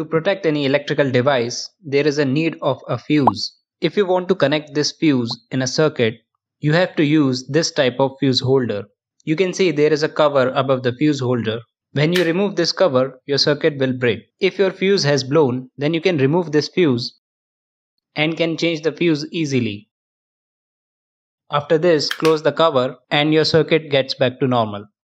To protect any electrical device, there is a need of a fuse. If you want to connect this fuse in a circuit, you have to use this type of fuse holder. You can see there is a cover above the fuse holder. When you remove this cover, your circuit will break. If your fuse has blown, then you can remove this fuse and can change the fuse easily. After this, close the cover and your circuit gets back to normal.